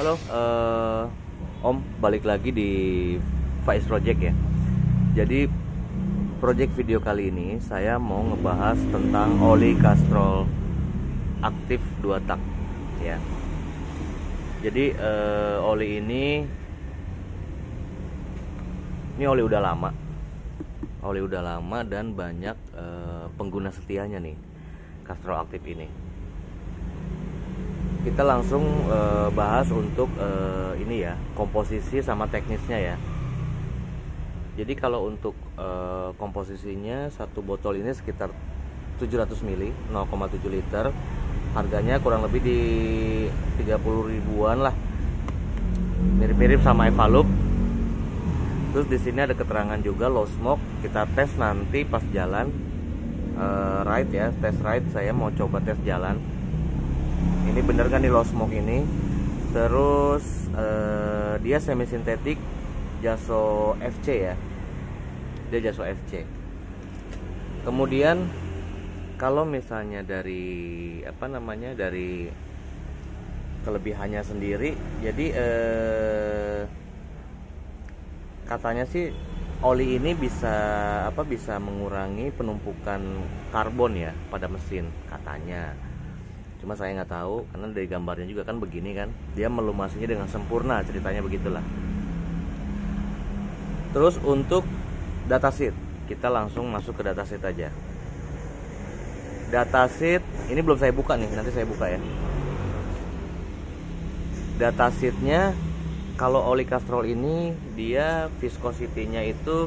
Halo, eh, Om, balik lagi di Faiz Project ya. Jadi project video kali ini saya mau ngebahas tentang oli Castrol aktif 2 tak ya. Jadi eh, oli ini ini oli udah lama. Oli udah lama dan banyak eh, pengguna setianya nih Castrol aktif ini kita langsung uh, bahas untuk uh, ini ya komposisi sama teknisnya ya. Jadi kalau untuk uh, komposisinya satu botol ini sekitar 700 ml 0,7 liter. Harganya kurang lebih di 30 ribuan lah. Mirip-mirip sama Evalup terus di sini ada keterangan juga low smoke. Kita tes nanti pas jalan. Uh, ride ya tes ride. Saya mau coba tes jalan ini bener kan nih low smoke ini. Terus uh, dia semi sintetik Jaso FC ya. Dia Jaso FC kemudian kalau misalnya dari apa namanya dari kelebihannya sendiri jadi eh, katanya sih oli ini bisa apa bisa mengurangi penumpukan karbon ya pada mesin katanya cuma saya nggak tahu karena dari gambarnya juga kan begini kan. Dia melumasinya dengan sempurna ceritanya begitulah. Terus untuk datasheet kita langsung masuk ke datasheet aja. Datasheet ini belum saya buka nih nanti saya buka ya. Datasheetnya kalau oli castrol ini dia viscosity-nya itu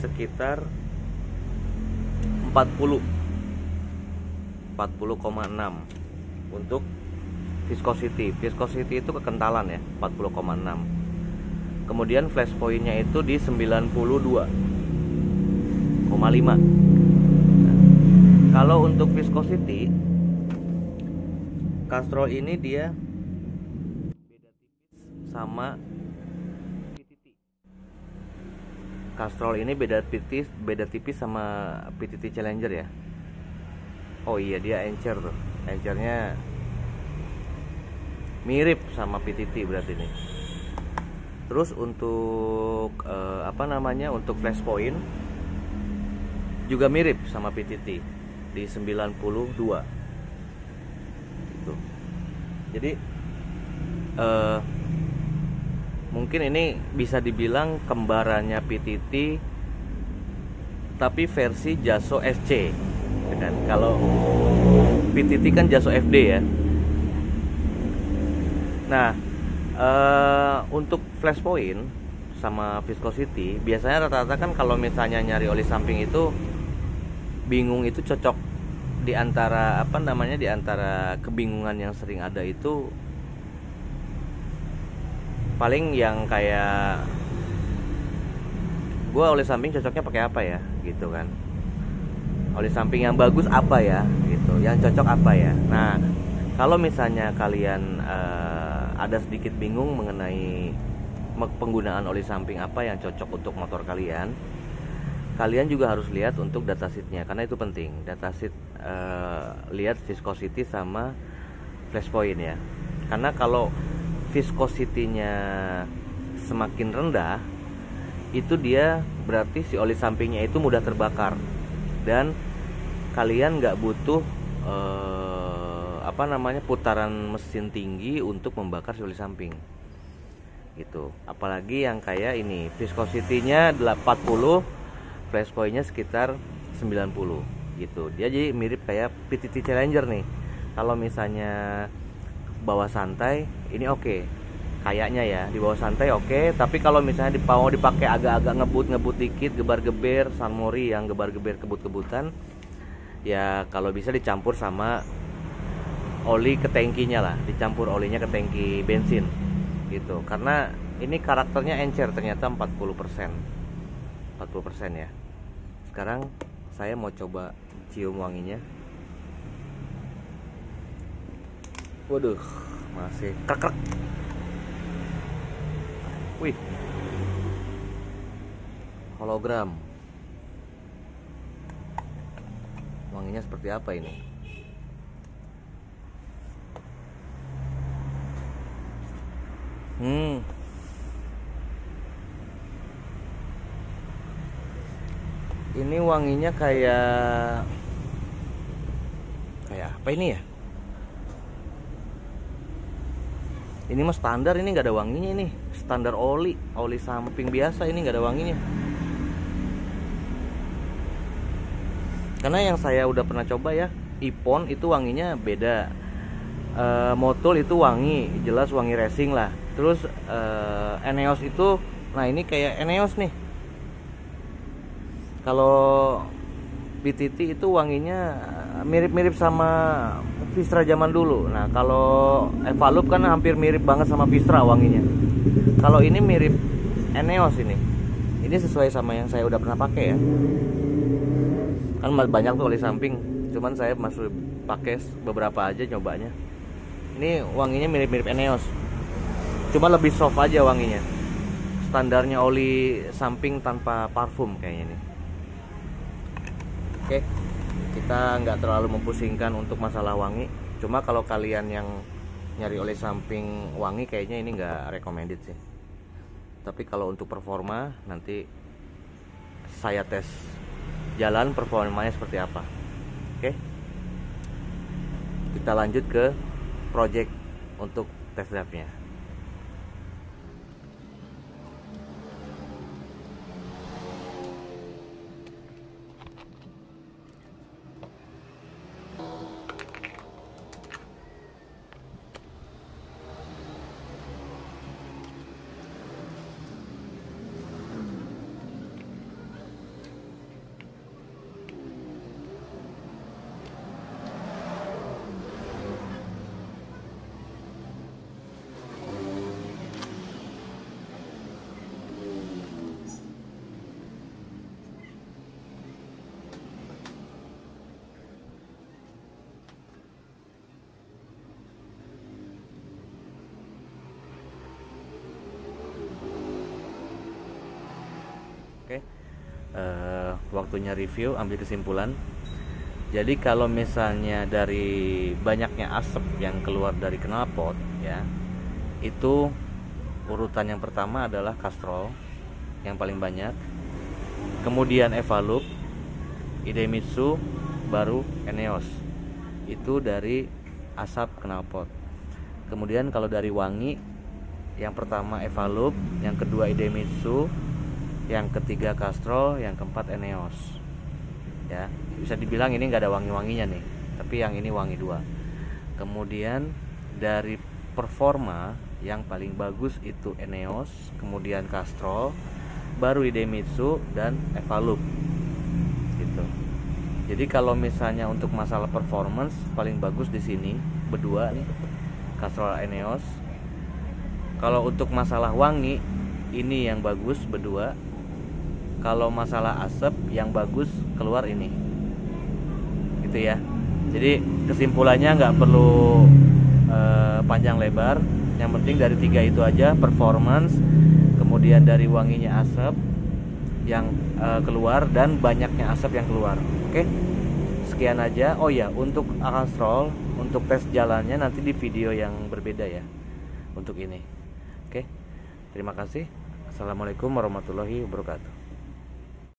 sekitar 40 40,6 untuk viscosity. Viscosity itu kekentalan ya 40,6 kemudian flash pointnya itu di 92,5 nah, kalau untuk viscosity Castrol ini dia beda tipis sama PTT Castrol ini beda tipis beda tipis sama PTT Challenger ya. Oh iya dia encer tuh encernya mirip sama PTT berarti nih terus untuk uh, apa namanya untuk flash point juga mirip sama PTT di 92 gitu. Jadi uh, mungkin ini bisa dibilang kembarannya PTT tapi versi Jaso SC kan? Kalau PTT kan Jaso FD ya. Nah uh, untuk flash point sama viscosity biasanya rata-rata kan kalau misalnya nyari oli samping itu bingung itu cocok di antara apa namanya di antara kebingungan yang sering ada itu paling yang kayak gue oli samping cocoknya pakai apa ya? Gitu kan. Oli samping yang bagus apa ya gitu. Yang cocok apa ya? Nah kalau misalnya kalian uh, ada sedikit bingung mengenai penggunaan oli samping apa yang cocok untuk motor kalian kalian juga harus lihat untuk datasheetnya karena itu penting. Datasheet uh, lihat viscosity sama flash point ya. Karena kalau viscosity-nya semakin rendah itu dia berarti si oli sampingnya itu mudah terbakar. Dan kalian nggak butuh eh, apa namanya putaran mesin tinggi untuk membakar soli samping. Gitu. Apalagi yang kayak ini viscosity-nya 40 flash point-nya sekitar 90 gitu. Dia jadi mirip kayak PTT Challenger nih. Kalau misalnya bawah santai ini oke. Okay kayaknya ya di bawah santai oke. Okay. tapi kalau misalnya mau dipakai agak-agak ngebut ngebut dikit gebar-geber Mori yang gebar-geber kebut-kebutan ya kalau bisa dicampur sama oli ke tangkinya lah. Dicampur olinya ke tangki bensin gitu. Karena ini karakternya encer ternyata 40% 40% ya. Sekarang saya mau coba cium wanginya. Waduh masih krek krek Wih. Hologram. wanginya seperti apa ini? Hmm. Ini wanginya kayak kayak apa ini ya? Ini mah standar ini nggak ada wanginya ini. Standar oli oli samping biasa ini nggak ada wanginya. Karena yang saya udah pernah coba ya Ipon itu wanginya beda. E, Motul itu wangi jelas wangi racing lah. Terus e, Eneos itu nah ini kayak Eneos nih. Kalau BTT itu wanginya mirip-mirip sama Vistra zaman dulu. Nah kalau Evalup kan hampir mirip banget sama Vistra wanginya. Kalau ini mirip Eneos ini. Ini sesuai sama yang saya udah pernah pakai ya kan banyak tuh oli samping. Cuman saya masih pakai beberapa aja nyobanya. Ini wanginya mirip-mirip Eneos. Cuma lebih soft aja wanginya. Standarnya oli samping tanpa parfum kayaknya nih. Oke kita nggak terlalu mempusingkan untuk masalah wangi. Cuma kalau kalian yang nyari oli samping wangi kayaknya ini nggak recommended sih. Tapi kalau untuk performa nanti saya tes jalan performanya seperti apa. Oke? Kita lanjut ke project untuk test drive-nya. Oke, uh, waktunya review, ambil kesimpulan. Jadi kalau misalnya dari banyaknya asap yang keluar dari knalpot, ya, itu urutan yang pertama adalah Castrol yang paling banyak. Kemudian Evalup, Idemitsu, baru Eneos. Itu dari asap knalpot. Kemudian kalau dari wangi, yang pertama Evalup, yang kedua Idemitsu, yang ketiga Castrol, yang keempat Eneos. Ya, bisa dibilang ini nggak ada wangi-wanginya nih, tapi yang ini wangi dua. Kemudian dari performa yang paling bagus itu Eneos, kemudian Castrol, baru Idemitsu dan Evalup. Gitu. Jadi kalau misalnya untuk masalah performance paling bagus di sini berdua nih, Castrol Eneos. Kalau untuk masalah wangi ini yang bagus berdua kalau masalah asap yang bagus keluar ini. Gitu ya. Jadi kesimpulannya nggak perlu uh, panjang lebar. Yang penting dari tiga itu aja performance kemudian dari wanginya asap yang uh, keluar dan banyaknya asap yang keluar. Oke? Sekian aja. Oh ya untuk Acastrol untuk tes jalannya nanti di video yang berbeda ya untuk ini. Oke? Terima kasih. Assalamualaikum warahmatullahi wabarakatuh